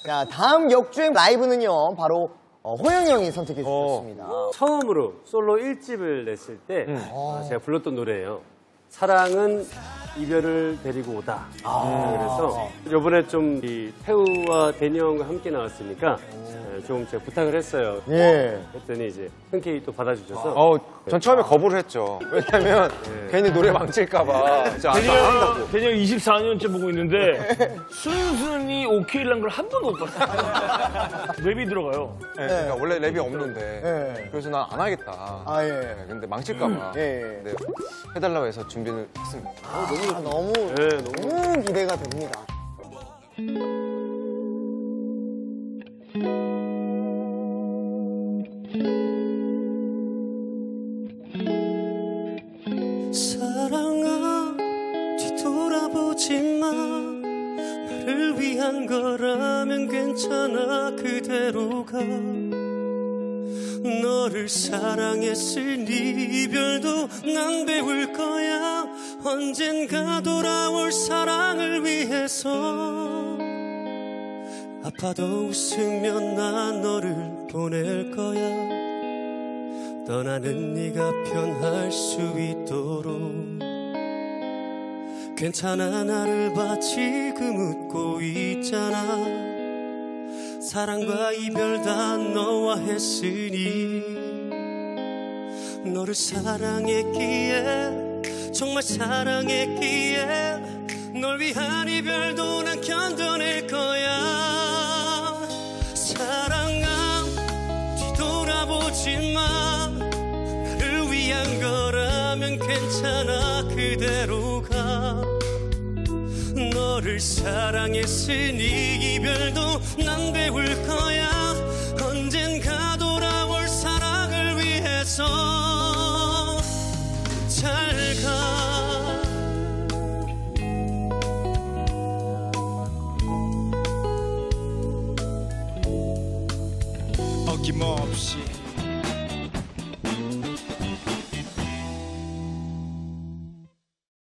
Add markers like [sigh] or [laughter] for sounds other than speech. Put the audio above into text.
자, 다음 역주행 라이브는요, 바로 어, 호영이 형이 선택해 주셨습니다. 처음으로 솔로 1집을 냈을 때 아, 제가 불렀던 노래예요. 사랑은 이별을 데리고 오다. 그래서 이번에 좀 이 태우와 데니 형과 함께 나왔으니까 예, 좀 제가 부탁을 했어요. 예. 했더니 이제 흔쾌히 또 받아주셔서 어, 전 처음에 거부를 했죠. 왜냐면 괜히 노래 망칠까봐. 진짜 안, 안 한다고. 대년 24년째 보고 있는데 순순히 오케이란 걸 한 번도 못 봤어요. [laughs] 랩이 들어가요. 네, 그러니까 원래 랩이 없는데. 네. 그래서 난 안 하겠다. 아, 예. 네, 근데 망칠까봐. 예, 예. 근데 해달라고 해서 준비를 했습니다. 아, 너무, 네, 너무 너무 기대가 됩니다. 사랑아 뒤돌아보지 마 나를 위한 거라면 괜찮아 그대로 가 너를 사랑했을 네 이별도 난 배울 거야 언젠가 돌아올 사랑을 위해서 아파도 웃으면 난 너를 보낼 거야. 떠나는 네가 편할 수 있도록 괜찮아 나를 봐 지금 웃고 있잖아. 사랑과 이별 다 너와 했으니 너를 사랑했기에 정말 사랑했기에 널 위한 이별도 난 견뎌낼 거야. 사랑아 뒤돌아보지 마. 나를 위한 거라면 괜찮아. 그대로 가 너를 사랑했으니 이별도 난 배울 거야 어김없이